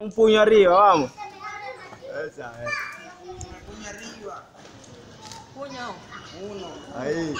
Un puño arriba, vamos. Esa. Eh. Puño arriba. Puño. Uno. Ahí.